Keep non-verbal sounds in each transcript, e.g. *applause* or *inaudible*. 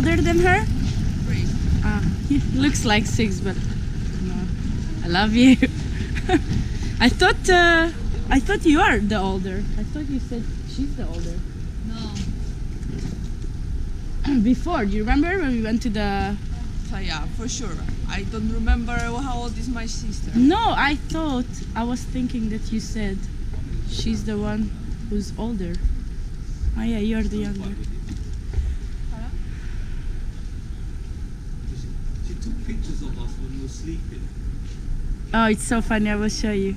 older than her? Three. Ah, he looks like six, but no. I love you. *laughs* I thought uh, I thought you are the older. I thought you said she's the older. No. *clears throat* Before, do you remember when we went to the? So yeah, for sure. I don't remember how old is my sister. No, I thought I was thinking that you said she's the one who's older. Oh yeah, you're the younger. She took pictures of us when we were sleeping. Oh, it's so funny. I will show you.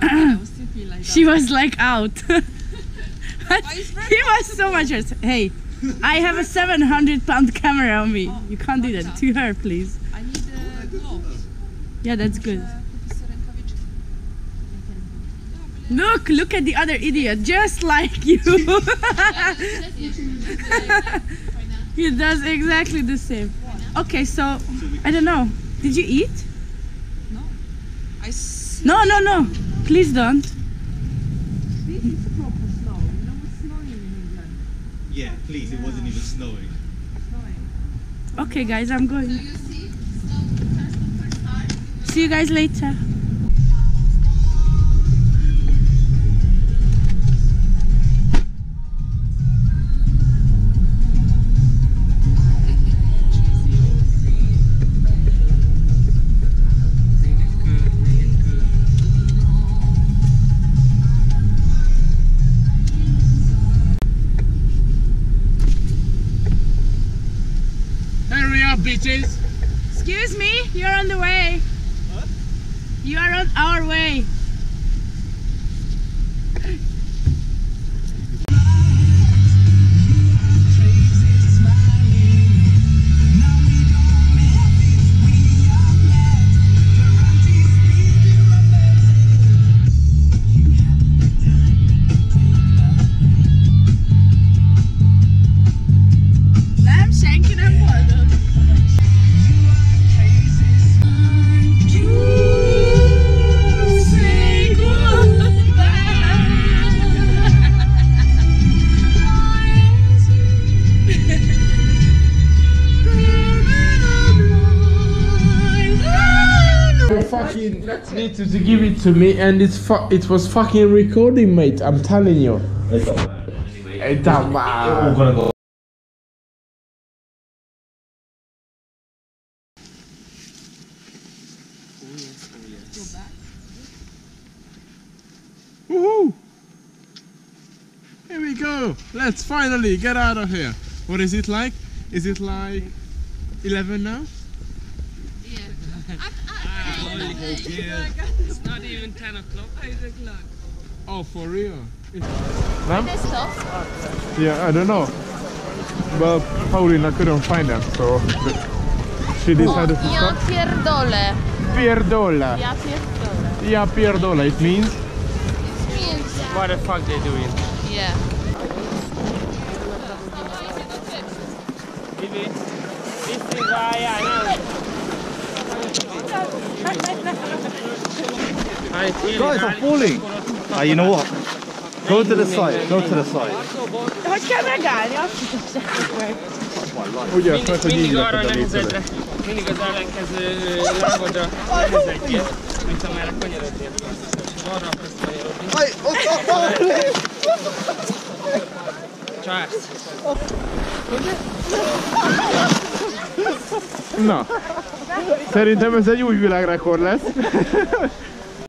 But I was like *laughs* that. She was like out. *laughs* My he was so much worse. Hey, I have a 700 pound camera on me. You can't do that. To her, please. I need uh, gloves. Yeah, that's good. Muszę kupić sobie rękawiczki. Look, look at the other idiot, just like you. *laughs* he does exactly the same. Okay, so I don't know. Did you eat? No. I s- No, no, no. Please don't. This is proper snow. You know what's snowing in England? Yeah, please, it wasn't even snowing. Snowing. Okay, guys, I'm going. you see, snow first on first time. See you guys later. Bitches! Excuse me, you're on the way. You are on our way. Fucking need to, to give it to me, and it's fu- it was fucking recording, mate. I'm telling you. It don't matter. Woohoo! Here we go. Let's finally get out of here. What is it like? Is it like 11 now? *laughs* It's not even 10 o'clock. Oh, for real? Stop. Yeah, I don't know. Well, Paulina couldn't find them, so she oh, decided to Ja stop. pierdolę. Pierdola. Ja pierdolę. Ja pierdola. It means Means, What the fuck they doing? yeah. Vivi? This is Raya now. Guys, I'm falling. Ah, you know what? Go to the side. Go to the side. Hogy kell megállni? Ugye fel, hogy így Mindig arra a nehezedre, mindig az ellenkező lábadra nehezedjél, mint amerre kanyarodnél. Arra akarsz kanyarodni. Charles. Na, szerintem ez egy új világrekord lesz.